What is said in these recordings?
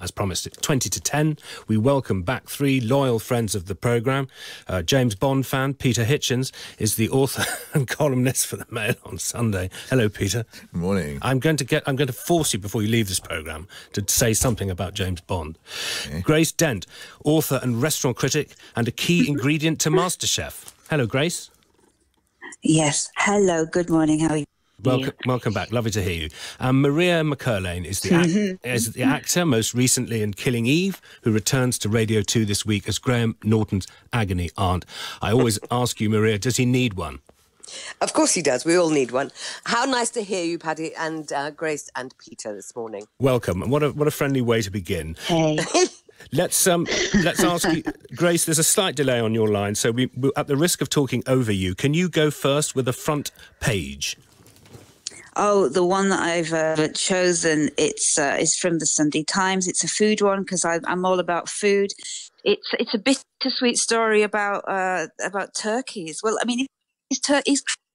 as promised, it's 20 to 10. We welcome back three loyal friends of the programme. Uh, James Bond fan Peter Hitchens is the author and columnist for the Mail on Sunday. Hello, Peter. Good morning. I'm going to get. I'm going to force you before you leave this programme to say something about James Bond. Okay. Grace Dent, author and restaurant critic, and a key ingredient to MasterChef. Hello, Grace. Yes. Hello. Good morning. How are you? Welcome, welcome back. Lovely to hear you. Um, Maria McErlane is the, act- is the actor, most recently in Killing Eve, who returns to Radio 2 this week as Graham Norton's agony aunt. I always ask you, Maria, does he need one? Of course he does. We all need one. How nice to hear you, Paddy, and uh, Grace and Peter this morning. Welcome. And What a what a friendly way to begin. Hey. Let's um let's ask you, Grace. There's a slight delay on your line, so we, at the risk of talking over you, can you go first with the front page? Oh, the one that I've uh, chosen it's uh, is from the Sunday Times. It's a food one because I'm all about food. It's it's a bittersweet story about uh, about turkeys. Well, I mean, is, tur-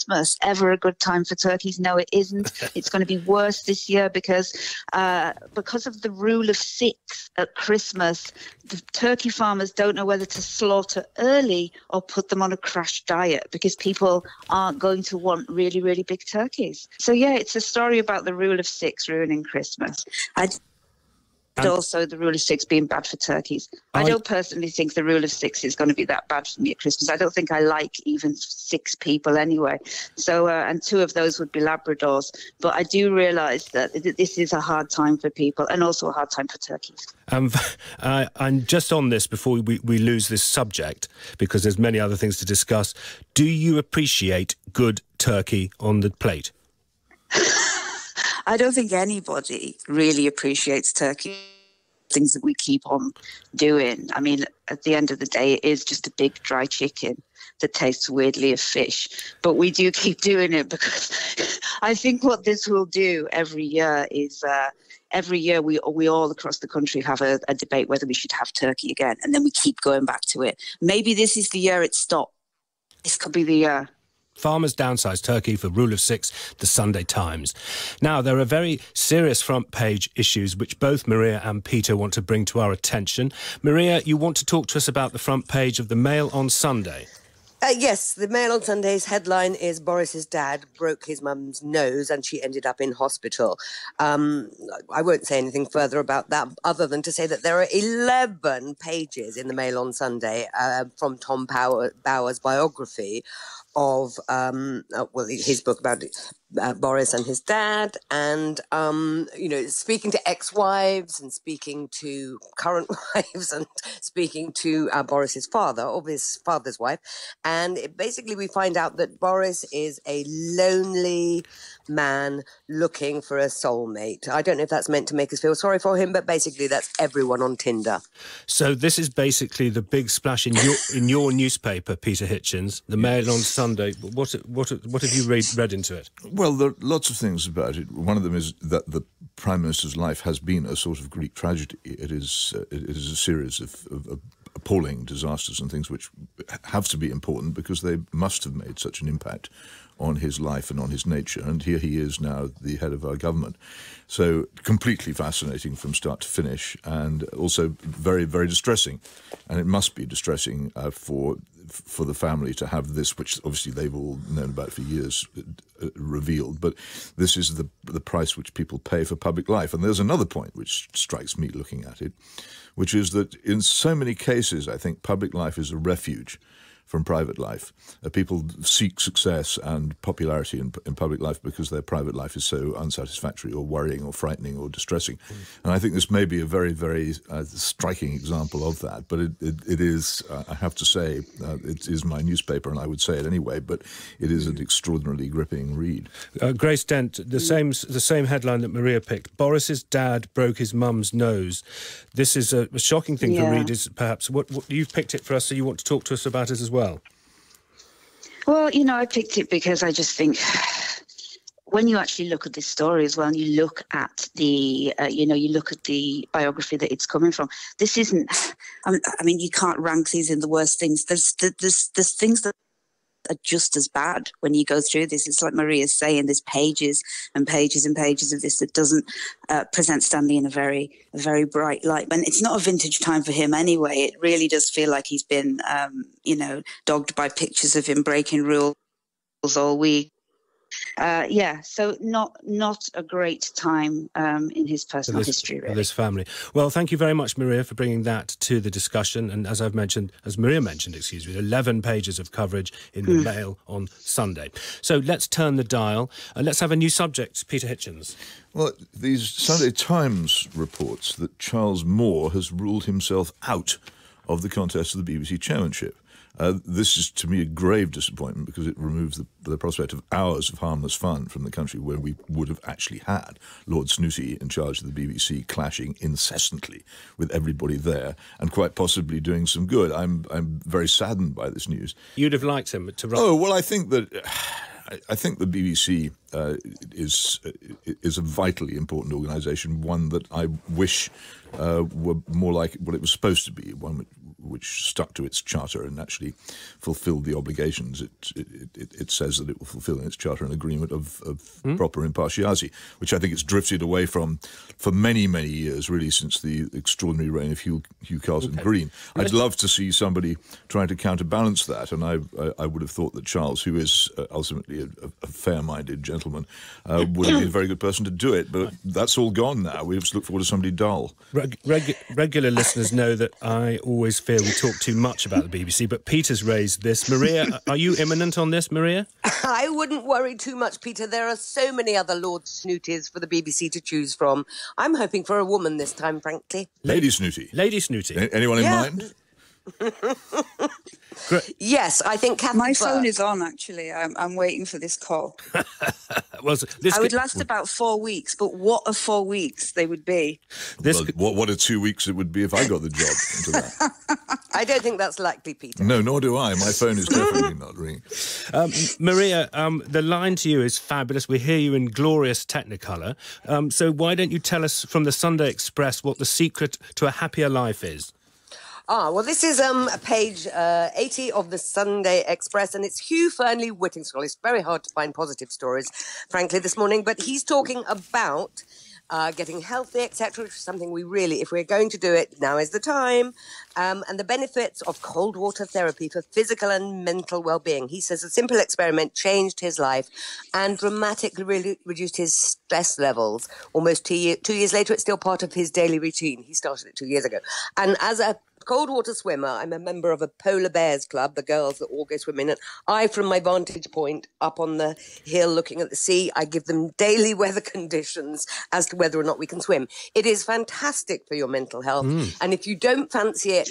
Christmas ever a good time for turkeys? No, it isn't. It's going to be worse this year because uh, because of the rule of six at Christmas. The turkey farmers don't know whether to slaughter early or put them on a crash diet because people aren't going to want really really big turkeys. So yeah, it's a story about the rule of six ruining Christmas. I and also the rule of six being bad for turkeys. I, I, don't personally think the rule of six is going to be that bad for me at Christmas. I don't think I like even six people anyway. So, uh, and two of those would be Labradors. But I do realise that this is a hard time for people and also a hard time for turkeys. Um, uh, and just on this, before we, we lose this subject, because there's many other things to discuss, do you appreciate good turkey on the plate? I don't think anybody really appreciates turkey. Things that we keep on doing. I mean, at the end of the day, it is just a big dry chicken that tastes weirdly of fish. But we do keep doing it because I think what this will do every year is. Uh, every year we we all across the country have a, a, debate whether we should have turkey again, and then we keep going back to it. Maybe this is the year it stops. This could be the year. Farmers downsize turkey for rule of six, the Sunday Times. Now, there are very serious front page issues which both Maria and Peter want to bring to our attention. Maria, you want to talk to us about the front page of the Mail on Sunday. Uh, yes, the Mail on Sunday's headline is Boris's dad broke his mum's nose and she ended up in hospital. Um, I won't say anything further about that other than to say that there are 11 pages in the Mail on Sunday uh, from Tom Bower, Bower's biography of um, uh, well his book about uh, Boris and his dad, and um, you know speaking to ex-wives and speaking to current wives and speaking to uh, Boris's father or his father's wife, and it, basically we find out that Boris is a lonely man looking for a soulmate. I don't know if that's meant to make us feel sorry for him, but basically that's everyone on Tinder. So this is basically the big splash in your in your newspaper, Peter Hitchens, the Mail on Sunday. What what what have you read read into it? Well, there are lots of things about it. One of them is that the prime minister's life has been a sort of Greek tragedy. It is uh, it is a series of, of, of appalling disasters and things which have to be important because they must have made such an impact on his life and on his nature. And here he is now, the head of our government. So completely fascinating from start to finish, and also very, very distressing. And it must be distressing uh, for for the family to have this, which obviously they've all known about for years, uh, revealed. But this is the the price which people pay for public life. And there's another point which strikes me looking at it, which is that in so many cases, I think public life is a refuge from private life. Uh, people seek success and popularity in, in, public life because their private life is so unsatisfactory or worrying or frightening or distressing. Mm. And I think this may be a very, very uh, striking example of that. But it, it, it is, uh, I have to say, uh, it is my newspaper, and I would say it anyway, but it is an extraordinarily gripping read. Uh, Grace Dent, the same, the same headline that Maria picked Boris's dad broke his mum's nose. This is a, a shocking thing yeah. for readers, perhaps. What, what, you've picked it for us, so you want to talk to us about it as well well? Well, you know, I picked it because I just think when you actually look at this story as well, and you look at the, uh, you know, you look at the biography that it's coming from. This isn't. I mean, you can't rank these in the worst things. There's there's there's things that are just as bad when you go through this. It's like Maria's saying, there's pages and pages and pages of this that doesn't uh, present Stanley in a very, a very bright light. And it's not a vintage time for him anyway. It really does feel like he's been, um, you know, dogged by pictures of him breaking rules all week uh, yeah, so not not a great time um, in his personal this, history, really. this family. Well, thank you very much, Maria, for bringing that to the discussion. And as I've mentioned, as Maria mentioned, excuse me, 11 pages of coverage in the mm. Mail on Sunday. So let's turn the dial and let's have a new subject, Peter Hitchens. Well, these Sunday Times reports that Charles Moore has ruled himself out of the contest of the BBC chairmanship. Uh, this is to me a grave disappointment because it removes the, the, prospect of hours of harmless fun from the country where we would have actually had Lord Snooty in charge of the BBC clashing incessantly with everybody there and quite possibly doing some good. I'm I'm very saddened by this news. You'd have liked him to run. Oh well, I think that. I think the BBC uh, is is a vitally important organisation, one that I wish uh, were more like what it was supposed to be, one which stuck to its charter and actually fulfilled the obligations it, it, it, it says that it will fulfill in its charter an agreement of, of mm. proper impartiality, which I think it's drifted away from for many, many years, really, since the extraordinary reign of Hugh, Hugh Carleton okay. Greene. I'd love to see somebody trying to counterbalance that, and I, I, I would have thought that Charles, who is uh, ultimately a, a fair minded gentleman, uh, would have been a very good person to do it, but that's all gone now. We to look forward to somebody dull. Reg- reg- regular listeners know that I always fear we talk too much about the BBC, but Peter's raised this. Maria, are you imminent on this, Maria? I wouldn't worry too much, Peter. There are so many other Lord Snooties for the BBC to choose from. I'm hoping for a woman this time, frankly. Lady Snooty. Lady Snooty. A- anyone in yeah. mind? yes, I think Kathy My phone is on, actually. I'm, I'm waiting for this call. well, this I would last about four weeks, but what a four weeks they would be. This well, what, what a two weeks it would be if I got the job I don't think that's likely, Peter. No, nor do I. My phone is definitely not ringing. Um, Maria, um, the line to you is fabulous. We hear you in glorious Technicolor. Um, so why don't you tell us from the Sunday Express what the secret to a happier life is? Ah, well, this is um page uh, 80 of the Sunday Express, and it's Hugh Fearnley Whittingstall. It's very hard to find positive stories, frankly, this morning, but he's talking about uh, getting healthy, etc., which is something we really, if we're going to do it, now is the time. Um, and the benefits of cold water therapy for physical and mental well-being. He says a simple experiment changed his life and dramatically re- reduced his stress levels. Almost two, year, two years later, it's still part of his daily routine. He started it two years ago. And as a cold water swimmer. I'm a member of a polar bears club, the girls that all go swimming. And I, from my vantage point up on the hill looking at the sea, I give them daily weather conditions as to whether or not we can swim. It is fantastic for your mental health. Mm. And if you don't fancy it,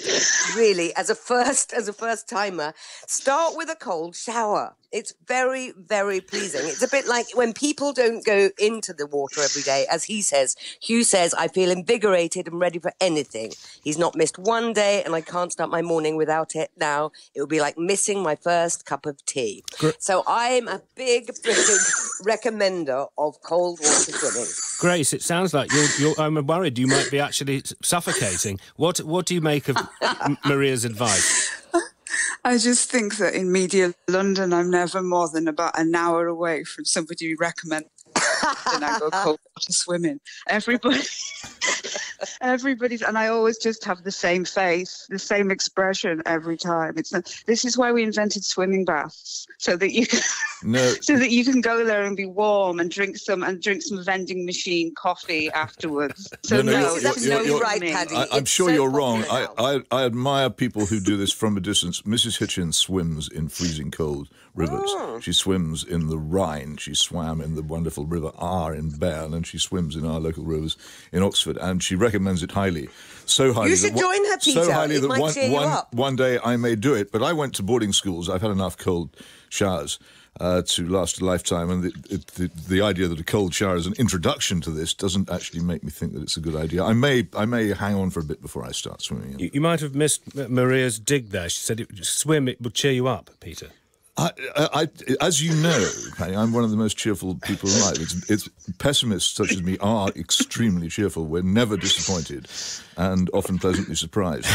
really, as a first, as a first timer, start with a cold shower. It's very, very pleasing. It's a bit like when people don't go into the water every day, as he says. Hugh says, I feel invigorated and ready for anything. He's not missed one day, and I can't start my morning without it now. It would be like missing my first cup of tea. So I'm a big, big recommender of cold water swimming. Grace, it sounds like you're, you're, I'm worried you might be actually suffocating. What, what do you make of Maria's advice? I just think that in media London, I'm never more than about an hour away from somebody who recommends and I go cold water swimming. Everybody, everybody's, and I always just have the same face, the same expression every time. It's this is why we invented swimming baths, so that you can, no. so that you can go there and be warm and drink some and drink some vending machine coffee afterwards. So no, no, no that's you're, you're, right, Paddy. I, am sure so you're wrong. I, I, I admire people who do this from a distance. Mrs. Hitchens swims in freezing cold rivers. Oh. She swims in the Rhine. She swam in the wonderful River Aar in Bern, and she swims in our local rivers in Oxford. And she recommends it highly, so highly. You should that, join her, Peter. So highly it that one, one, one day I may do it. But I went to boarding schools. I've had enough cold showers. Uh, to last a lifetime, and the, the, the idea that a cold shower is an introduction to this doesn't actually make me think that it's a good idea. I may I may hang on for a bit before I start swimming. You, you might have missed Maria's dig there. She said it, swim it would cheer you up, Peter. I, I, as you know, Paddy, I'm one of the most cheerful people alive. It's, it's, pessimists such as me are extremely cheerful. We're never disappointed, and often pleasantly surprised.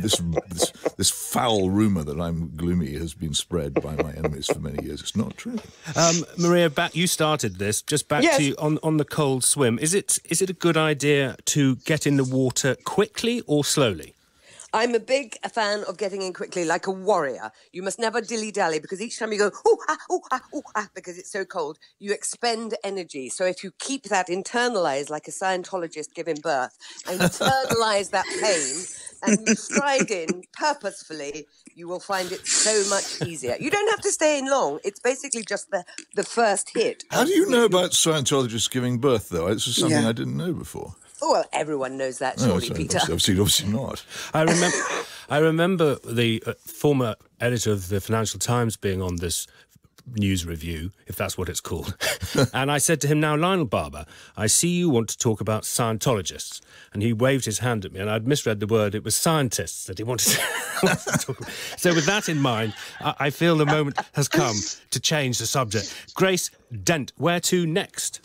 this, this, this foul rumor that I'm gloomy has been spread by my enemies for many years. It's not true. Um, Maria, back you started this. Just back yes. to you on on the cold swim. Is it is it a good idea to get in the water quickly or slowly? I'm a big fan of getting in quickly, like a warrior. You must never dilly dally because each time you go, oh, ah, oh, ah, oh, ah, because it's so cold, you expend energy. So if you keep that internalized, like a Scientologist giving birth, and internalize that pain and you stride in purposefully, you will find it so much easier. You don't have to stay in long. It's basically just the, the first hit. How do you know about Scientologists giving birth, though? This is something yeah. I didn't know before. Oh, well, everyone knows that, surely, no, Peter. Obviously, obviously not. I remember, I remember the uh, former editor of the Financial Times being on this news review, if that's what it's called. and I said to him, Now, Lionel Barber, I see you want to talk about Scientologists. And he waved his hand at me, and I'd misread the word. It was scientists that he wanted to, talk about. So, with that in mind, I, I feel the moment has come to change the subject. Grace Dent, where to next?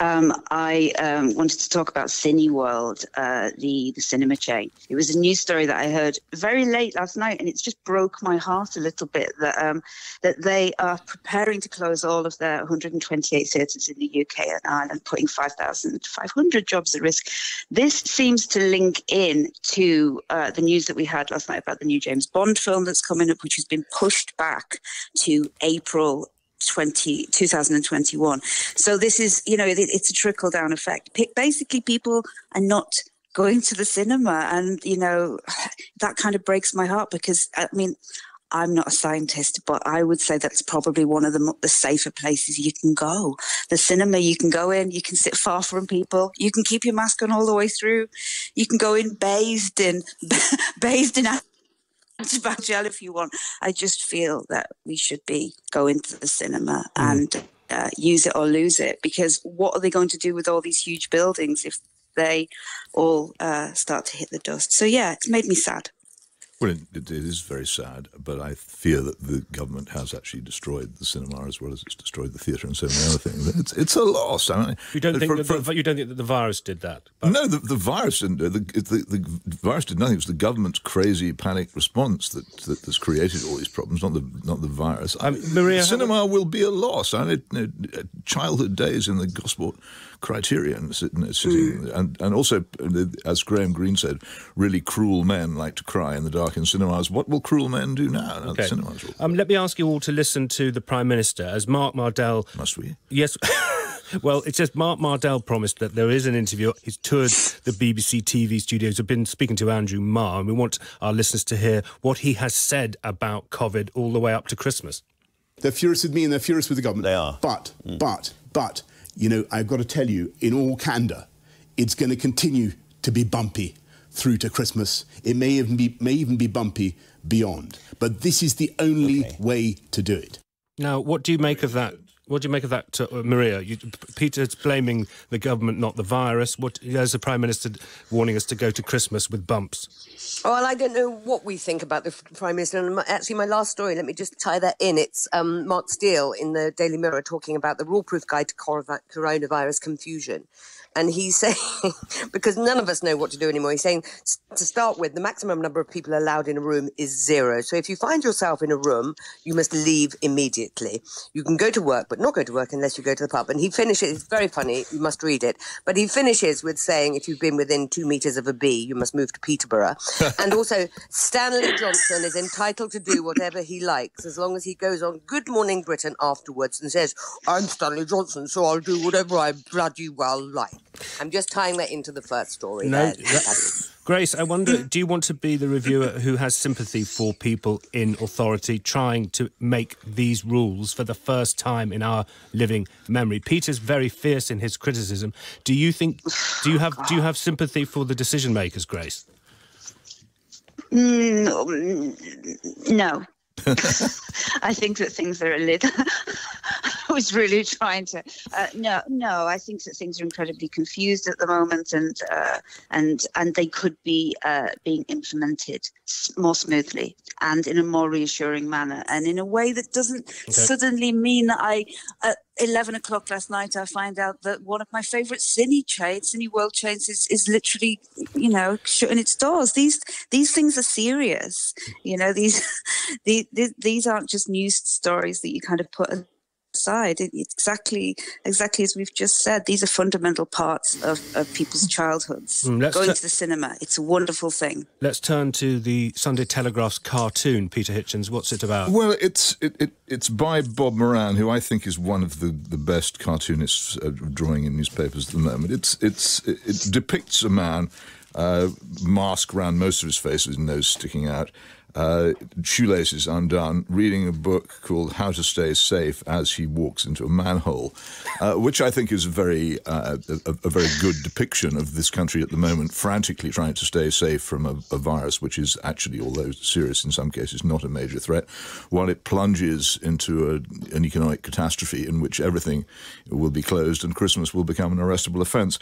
Um, I um, wanted to talk about Cineworld, uh, the the cinema chain. It was a news story that I heard very late last night, and it's just broke my heart a little bit that um, that they are preparing to close all of their 128 theatres in the UK and Ireland, putting 5,500 jobs at risk. This seems to link in to uh, the news that we had last night about the new James Bond film that's coming up, which has been pushed back to April 20, 2021. So this is, you know, it, it's a trickle down effect. Basically, people are not going to the cinema, and you know, that kind of breaks my heart because I mean. I'm not a scientist, but I would say that's probably one of the, the safer places you can go. The cinema, you can go in, you can sit far from people, you can keep your mask on all the way through, you can go in bathed in bathed in antibacterial if you want. I just feel that we should be going to the cinema mm. and uh, use it or lose it because what are they going to do with all these huge buildings if they all uh, start to hit the dust? So yeah, it's made me sad. Well, it, it is very sad, but I fear that the government has actually destroyed the cinema as well as it's destroyed the theatre and so many other things. It's, it's a loss. I mean, you don't think that the, you don't think that the virus did that? But... No, the, the virus didn't. The, the, the, virus did nothing. It was the government's crazy panic response that, that has created all these problems, not the not the virus. Um, Maria, cinema will be a loss. I mean, you know, childhood days in the Gosport criterion sitting, mm. and and also as Graham Greene said, really cruel men like to cry in the dark in cinemas. What will cruel men do now? now okay. Um, let me ask you all to listen to the Prime Minister as Mark Mardell. Must we? Yes. Well, it says Mark Mardell promised that there is an interview. He's toured the BBC TV studios. We've been speaking to Andrew Marr, and we want our listeners to hear what he has said about COVID all the way up to Christmas. They're furious with me and they're furious with the government. They are. But, mm. but, but, you know, I've got to tell you, in all candour, it's going to continue to be bumpy through to Christmas. It may even be, may even be bumpy beyond. But this is the only okay. way to do it. Now, what do you make of that? What do you make of that, uh, Maria? You, Peter's blaming the government, not the virus. What, there's the Prime Minister warning us to go to Christmas with bumps. Well, I don't know what we think about the Prime Minister. And actually, my last story, let me just tie that in. It's um, Mark Steele in the Daily Mirror talking about the rule-proof guide to coronavirus confusion and he's saying because none of us know what to do anymore he's saying to start with the maximum number of people allowed in a room is zero. So if you find yourself in a room you must leave immediately. You can go to work but not go to work unless you go to the pub. And he finishes it's very funny you must read it but he finishes with saying if you've been within two meters of a bee you must move to peterborough. And also stanley johnson is entitled to do whatever he likes as long as he goes on good morning britain afterwards and says i'm stanley johnson so i'll do whatever i bloody well like I'm just tying that into the first story. No, that, Grace, I wonder, do you want to be the reviewer who has sympathy for people in authority trying to make these rules for the first time in our living memory? Peter's very fierce in his criticism. Do you think? Do you have? Do you have sympathy for the decision makers, Grace? Mm, no, no. I think that things are a little. Was really trying to. Uh, no, no. I think that things are incredibly confused at the moment, and uh, and and they could be uh, being implemented more smoothly and in a more reassuring manner, and in a way that doesn't okay. suddenly mean that I. At 11 o'clock last night, I find out that one of my favourite cine chains, Cineworld chains, is, is literally, you know, shutting its doors. These these things are serious. You know, these these these aren't just news stories that you kind of put aside. It, exactly, exactly as we've just said. These are fundamental parts of, of people's childhoods. Mm, Going t- to the cinema, it's a wonderful thing. Let's turn to the Sunday Telegraph's cartoon, Peter Hitchens. What's it about? Well, it's it, it it's by Bob Moran, who I think is one of the, the best cartoonists uh, drawing in newspapers at the moment. It's it's it, it depicts a man. Uh, mask around most of his face with his nose sticking out, uh, shoelaces undone, reading a book called How to Stay Safe as he walks into a manhole, uh, which I think is a very uh, a, a, very good depiction of this country at the moment, frantically trying to stay safe from a, a, virus which is actually, although serious in some cases, not a major threat, while it plunges into a, an economic catastrophe in which everything will be closed and Christmas will become an arrestable offence.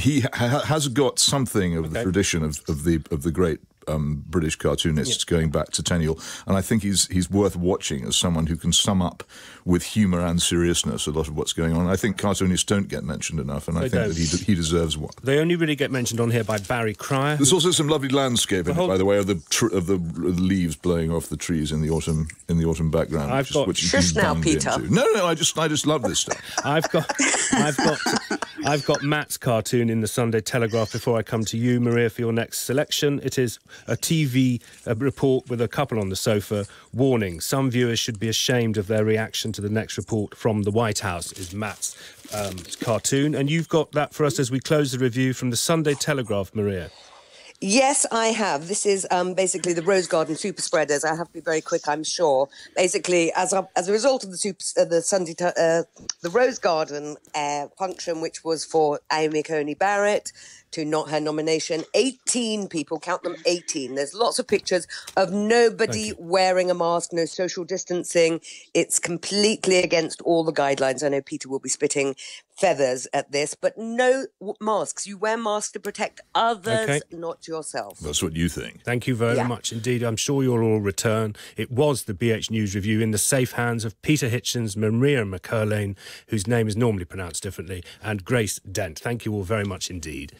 he ha- has got something of okay. the tradition of, of the of the great um, British cartoonists yeah. going back to Tenniel, and I think he's he's worth watching as someone who can sum up with humour and seriousness a lot of what's going on. I think cartoonists don't get mentioned enough, and they I think don't. that he, he deserves one. They only really get mentioned on here by Barry Cryer. There's also some lovely landscape in it, by the way, of the tr- of the leaves blowing off the trees in the autumn in the autumn background. I've got which shush now, Peter. Into. No, no, I just I just love this stuff. I've got I've got I've got Matt's cartoon in the Sunday Telegraph. Before I come to you, Maria, for your next selection, it is a TV report with a couple on the sofa. Warning: Some viewers should be ashamed of their reaction to the next report from the White House. Is Matt's um, cartoon, and you've got that for us as we close the review from the Sunday Telegraph, Maria. Yes, I have. This is um, basically the Rose Garden super spreaders. I have to be very quick, I'm sure. Basically, as a, as a result of the super, uh, the Sunday uh, the Rose Garden uh, function, which was for Amy Coney Barrett, to not her nomination. 18 people, count them 18. There's lots of pictures of nobody wearing a mask, no social distancing. It's completely against all the guidelines. I know Peter will be spitting feathers at this, but no masks. You wear masks to protect others, okay. not yourself. That's what you think. Thank you very yeah. much indeed. I'm sure you'll all return. It was the BH News Review in the safe hands of Peter Hitchens, Maria McCurlane, whose name is normally pronounced differently, and Grace Dent. Thank you all very much indeed.